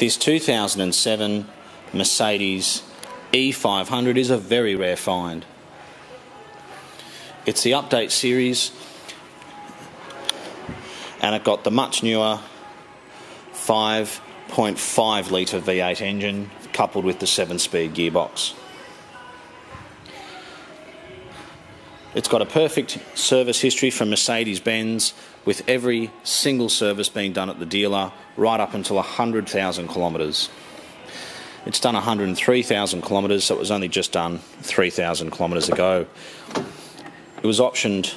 This 2007 Mercedes E500 is a very rare find. It's the update series and it got the much newer 5.5 litre V8 engine coupled with the 7 speed gearbox. It's got a perfect service history from Mercedes Benz, with every single service being done at the dealer right up until 100,000 kilometres. It's done 103,000 kilometres, so it was only just done 3,000 kilometres ago. It was optioned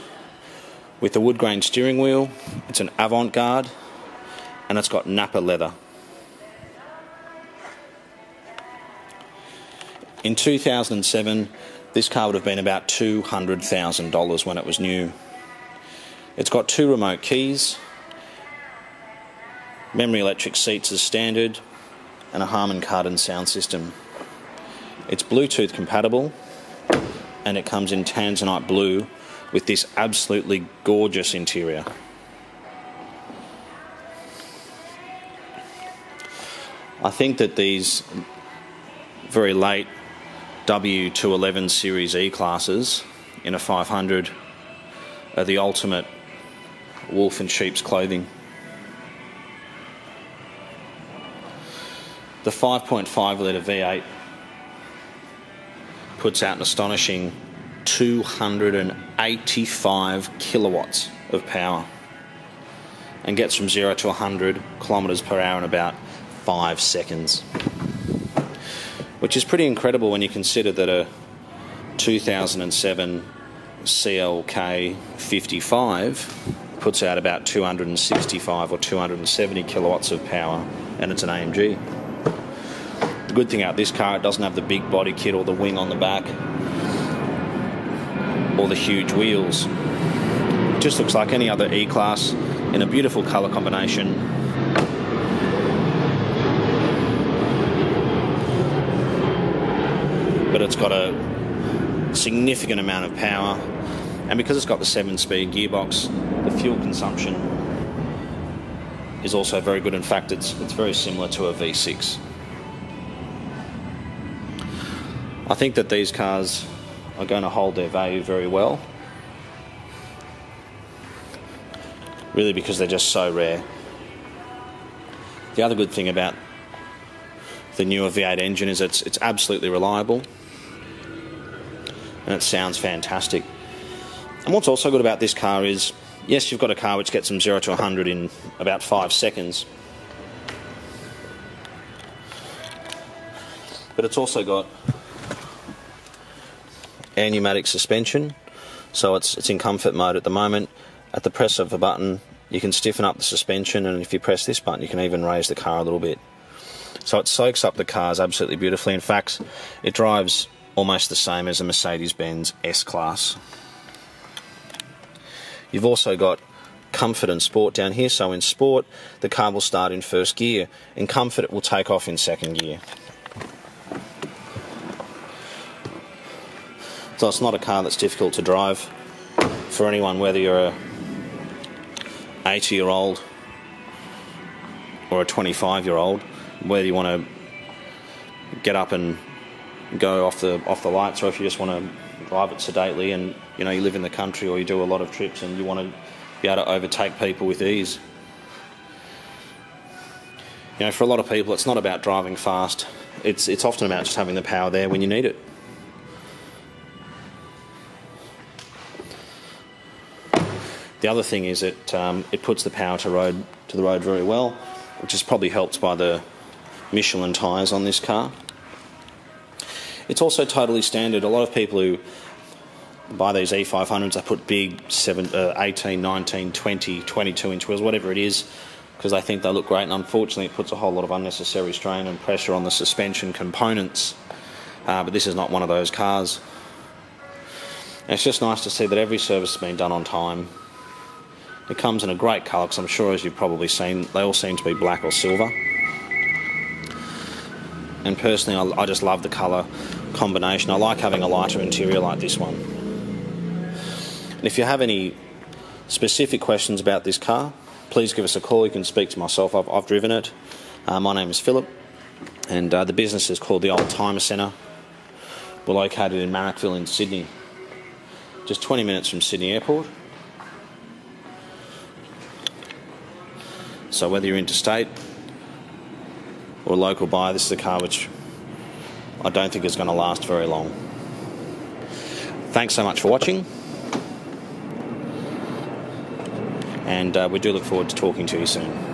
with a wood grain steering wheel, it's an avant garde, and it's got Nappa leather. In 2007, this car would have been about $200,000 when it was new. It's got two remote keys, memory electric seats as standard, and a Harman Kardon sound system. It's Bluetooth compatible and it comes in Tanzanite blue with this absolutely gorgeous interior. I think that these very late W211 Series E classes in a 500 are the ultimate wolf in sheep's clothing. The 5.5 litre V8 puts out an astonishing 285 kilowatts of power and gets from 0 to 100 kilometres per hour in about 5 seconds which is pretty incredible when you consider that a 2007 CLK 55 puts out about 265 or 270 kilowatts of power, and it's an AMG. The good thing about this car, it doesn't have the big body kit or the wing on the back or the huge wheels. It just looks like any other E Class in a beautiful colour combination it's got a significant amount of power. And because it's got the seven speed gearbox, the fuel consumption is also very good. In fact, it's, it's very similar to a V6. I think that these cars are going to hold their value very well. Really, because they're just so rare. The other good thing about the newer V8 engine is it's, it's absolutely reliable and it sounds fantastic. And what's also good about this car is, yes, you've got a car which gets from 0 to 100 in about 5 seconds, but it's also got air pneumatic suspension, so it's, it's in comfort mode at the moment. At the press of a button, you can stiffen up the suspension, and if you press this button, you can even raise the car a little bit. So it soaks up the cars absolutely beautifully. In fact, it drives almost the same as a Mercedes-Benz S-Class. You've also got comfort and sport down here. So in sport, the car will start in first gear. In comfort, it will take off in second gear. So it's not a car that's difficult to drive for anyone, whether you're a 80 year old or a 25 year old, whether you want to get up and go off the off the lights, or if you just want to drive it sedately and you know you live in the country or you do a lot of trips and you want to be able to overtake people with ease. You know, for a lot of people, it's not about driving fast. It's it's often about just having the power there when you need it. The other thing is it um, it puts the power to road to the road very well, which is probably helped by the Michelin tyres on this car. It's also totally standard. A lot of people who buy these E500s, they put big seven, uh, 18, 19, 20, 22 inch wheels, whatever it is, because they think they look great. And unfortunately, it puts a whole lot of unnecessary strain and pressure on the suspension components. Uh, but this is not one of those cars. And it's just nice to see that every service has been done on time. It comes in a great colour, because I'm sure, as you've probably seen, they all seem to be black or silver and personally I, I just love the colour combination. I like having a lighter interior like this one. And if you have any specific questions about this car, please give us a call. You can speak to myself. I've, I've driven it. Uh, my name is Philip, and uh, the business is called the Oldtimer Centre. We're located in Marrickville in Sydney, just 20 minutes from Sydney Airport. So whether you're interstate or a local buyer, this is a car which I don't think is going to last very long. Thanks so much for watching. And uh, we do look forward to talking to you soon.